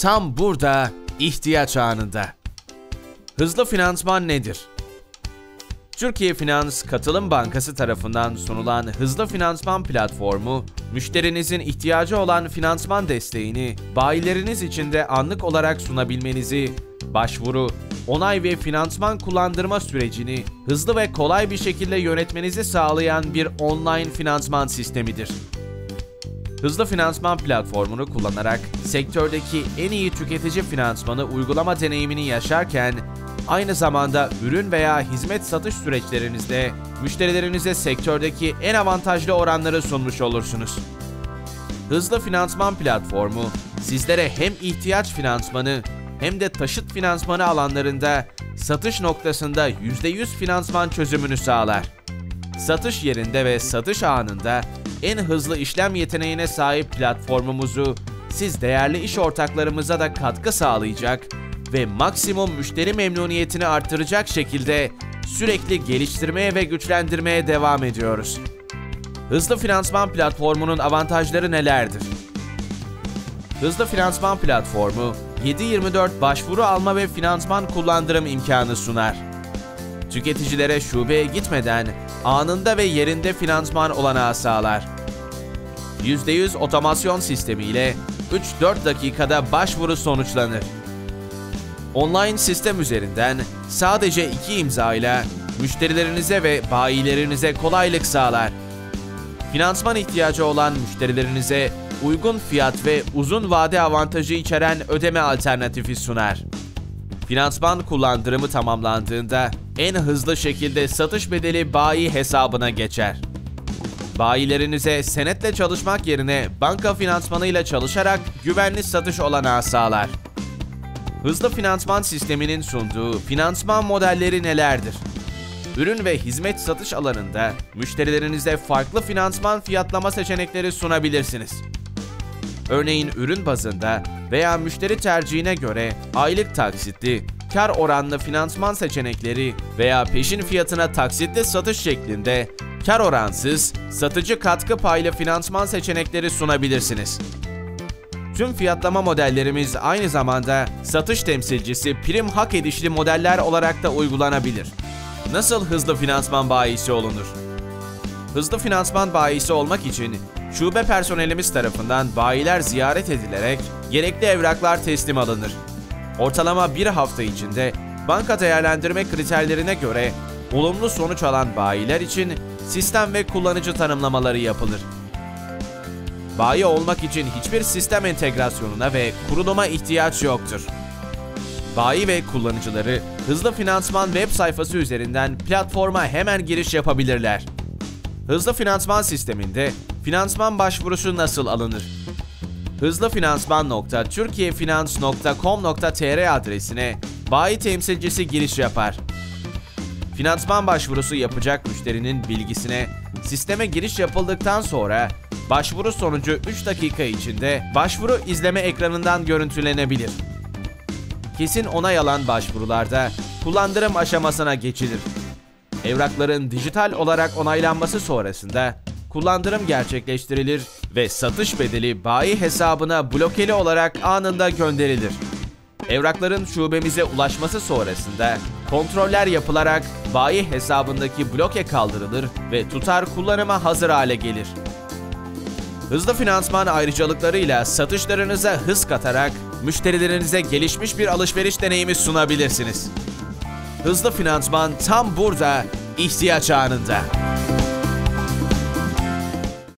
tam burada ihtiyaç anında. Hızlı finansman nedir? Türkiye Finans Katılım Bankası tarafından sunulan hızlı finansman platformu, müşterinizin ihtiyacı olan finansman desteğini bayileriniz için de anlık olarak sunabilmenizi, başvuru, onay ve finansman kullandırma sürecini hızlı ve kolay bir şekilde yönetmenizi sağlayan bir online finansman sistemidir. Hızlı finansman platformunu kullanarak sektördeki en iyi tüketici finansmanı uygulama deneyimini yaşarken aynı zamanda ürün veya hizmet satış süreçlerinizde müşterilerinize sektördeki en avantajlı oranları sunmuş olursunuz. Hızlı finansman platformu sizlere hem ihtiyaç finansmanı hem de taşıt finansmanı alanlarında satış noktasında %100 finansman çözümünü sağlar. Satış yerinde ve satış anında en hızlı işlem yeteneğine sahip platformumuzu siz değerli iş ortaklarımıza da katkı sağlayacak ve maksimum müşteri memnuniyetini artıracak şekilde sürekli geliştirmeye ve güçlendirmeye devam ediyoruz. Hızlı finansman platformunun avantajları nelerdir? Hızlı finansman platformu 7/24 başvuru alma ve finansman kullandırım imkanı sunar. Tüketicilere şubeye gitmeden anında ve yerinde finansman olanağı sağlar. %100 otomasyon sistemiyle 3-4 dakikada başvuru sonuçlanır. Online sistem üzerinden sadece iki imza ile müşterilerinize ve bayilerinize kolaylık sağlar. Finansman ihtiyacı olan müşterilerinize uygun fiyat ve uzun vade avantajı içeren ödeme alternatifi sunar. Finansman kullandırımı tamamlandığında en hızlı şekilde satış bedeli bayi hesabına geçer. Bayilerinize senetle çalışmak yerine banka finansmanıyla çalışarak güvenli satış olanağı sağlar. Hızlı finansman sisteminin sunduğu finansman modelleri nelerdir? Ürün ve hizmet satış alanında müşterilerinize farklı finansman fiyatlama seçenekleri sunabilirsiniz. Örneğin ürün bazında veya müşteri tercihine göre aylık taksitli, kar oranlı finansman seçenekleri veya peşin fiyatına taksitli satış şeklinde kar oransız, satıcı katkı paylı finansman seçenekleri sunabilirsiniz. Tüm fiyatlama modellerimiz aynı zamanda satış temsilcisi prim hak edişli modeller olarak da uygulanabilir. Nasıl hızlı finansman bayisi olunur? Hızlı finansman bayisi olmak için şube personelimiz tarafından bayiler ziyaret edilerek gerekli evraklar teslim alınır. Ortalama bir hafta içinde banka değerlendirme kriterlerine göre olumlu sonuç alan bayiler için sistem ve kullanıcı tanımlamaları yapılır. Bayi olmak için hiçbir sistem entegrasyonuna ve kuruluma ihtiyaç yoktur. Bayi ve kullanıcıları Hızlı Finansman web sayfası üzerinden platforma hemen giriş yapabilirler. Hızlı Finansman sisteminde finansman başvurusu nasıl alınır? hızlıfinansman.türkiyefinans.com.tr adresine bayi temsilcisi giriş yapar. Finansman başvurusu yapacak müşterinin bilgisine sisteme giriş yapıldıktan sonra başvuru sonucu 3 dakika içinde başvuru izleme ekranından görüntülenebilir. Kesin onay alan başvurularda kullandırım aşamasına geçilir. Evrakların dijital olarak onaylanması sonrasında kullandırım gerçekleştirilir ve satış bedeli bayi hesabına blokeli olarak anında gönderilir. Evrakların şubemize ulaşması sonrasında kontroller yapılarak bayi hesabındaki bloke kaldırılır ve tutar kullanıma hazır hale gelir. Hızlı finansman ayrıcalıklarıyla satışlarınıza hız katarak müşterilerinize gelişmiş bir alışveriş deneyimi sunabilirsiniz. Hızlı finansman tam burada, ihtiyaç anında.